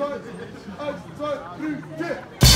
zwei, eins, zwei, drei, vier.